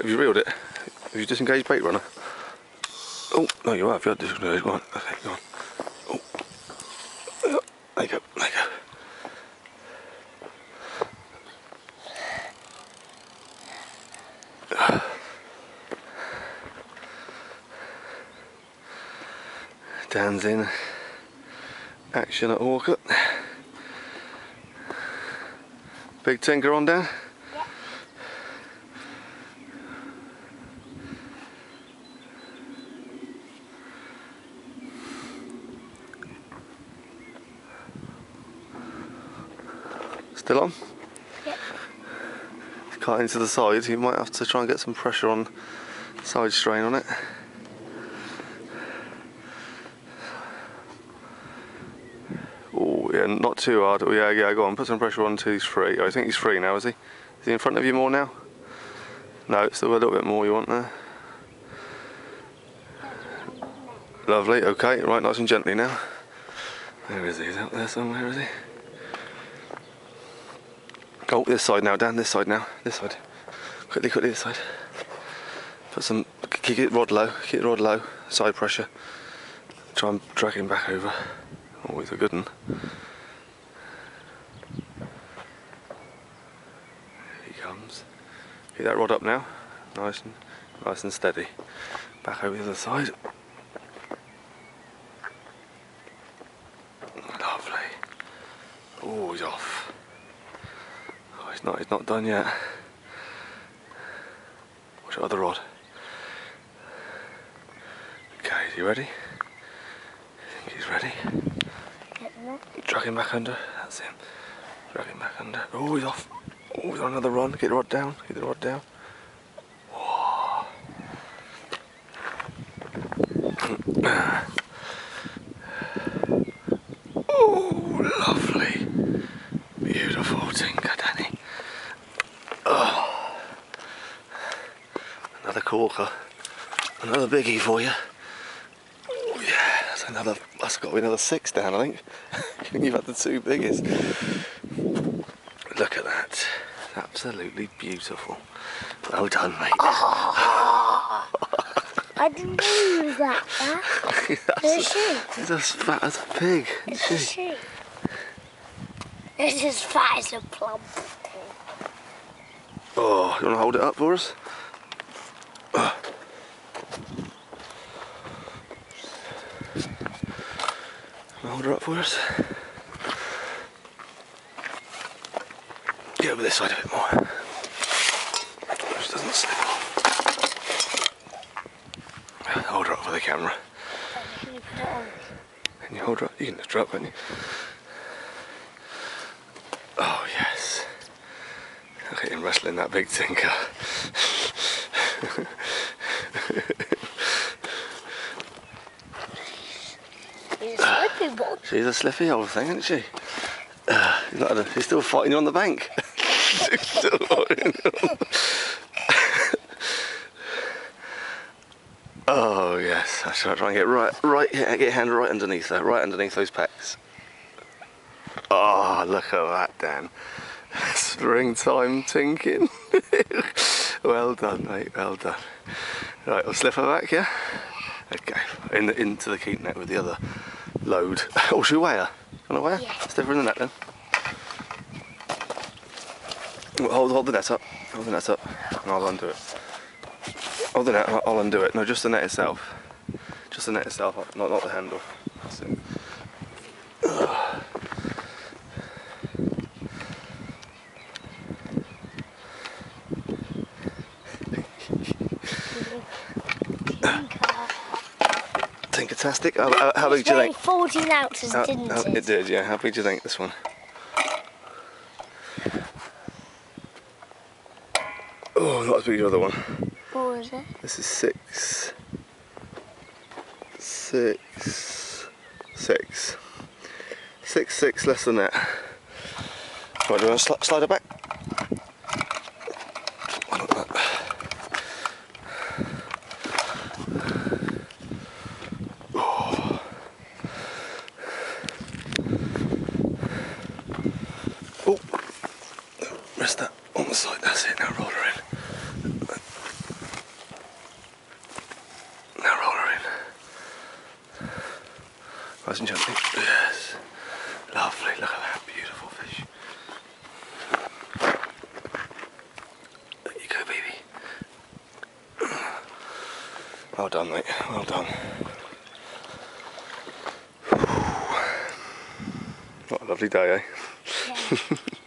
Have you reeled it? Have you disengaged bait runner? Oh, no, you have. You have disengaged. On. Okay, go on. Oh. There you go. There you go. Dan's in action at Horcott. Big tinca on Dan? Still on? Yep. Cut into the side, you might have to try and get some pressure on side strain on it. Oh yeah, not too hard. Oh, yeah, yeah, go on, put some pressure on until he's free. Oh, I think he's free now, is he? Is he in front of you more now? No, still a little bit more you want there. Lovely, okay, right, nice and gently now. Where is he? He's out there somewhere, is he? Oh, this side now, Dan, this side now, this side. Quickly, quickly, this side. Put some, keep it rod low, keep it rod low, side pressure. Try and drag him back over. Always a good one. Here he comes. Keep that rod up now, nice and nice and steady. Back over the other side. Lovely. Oh, he's off. He's not. He's not done yet. Watch the other rod. Okay, is he ready? Think he's ready. Drag him back under. That's him. Drag him back under. Oh, he's off. Oh, he's on another run. Get the rod down. Get the rod down. Whoa. Oh, lovely. Beautiful tinca, Danny. Oh. Another corker. Another biggie for you. Oh, yeah, that's another. That's got to be another six down, I think. I think you've had the two biggest. Look at that. Absolutely beautiful. Well done, mate. Ah. I didn't know you were that fat. It's a sheep. It's as fat as a pig, It's a she? sheep. It's as fat as a plum. Oh, you want to hold it up for us? Hold her up for us. Get over this side a bit more. Doesn't slip off. Hold her up for the camera. Can you hold her up? You can lift her up, can't you? Oh, yes. Look at him wrestling that big tinca. He's a slippy one. She's a slippy old thing, isn't she? Uh, he's, a- he's still fighting you on the bank. Still fighting oh yes, I shall try and get right, right, get your hand right underneath there, right underneath those pecs. Oh, look at that, Dan. Springtime tinking. well done, mate. Well done. Right, we'll slip her back, yeah. Okay, in the, into the keep net with the other load. Oh, should we weigh her? Want to weigh her? Yeah. Step her in the net then. Well, Hold, hold the net up. Hold the net up, and I'll undo it. Hold the net. I'll I'll undo it. No, just the net itself. Just the net itself, not not the handle. That's it. Tinkertastic. How, how, how big do you think? 14 ounces, How- didn't how- it? it did, yeah. How big do you think this one? Oh, not as big as the other one. What was it? This is six, six, six, six, six less than that. Right, do you want to sli- slide it back? that almost like that's it. Now roll her in. Now roll her in. Nice and gently yes. Lovely. Look at that beautiful fish. There you go baby. Well done mate. Well done. What a lovely day eh? Yeah.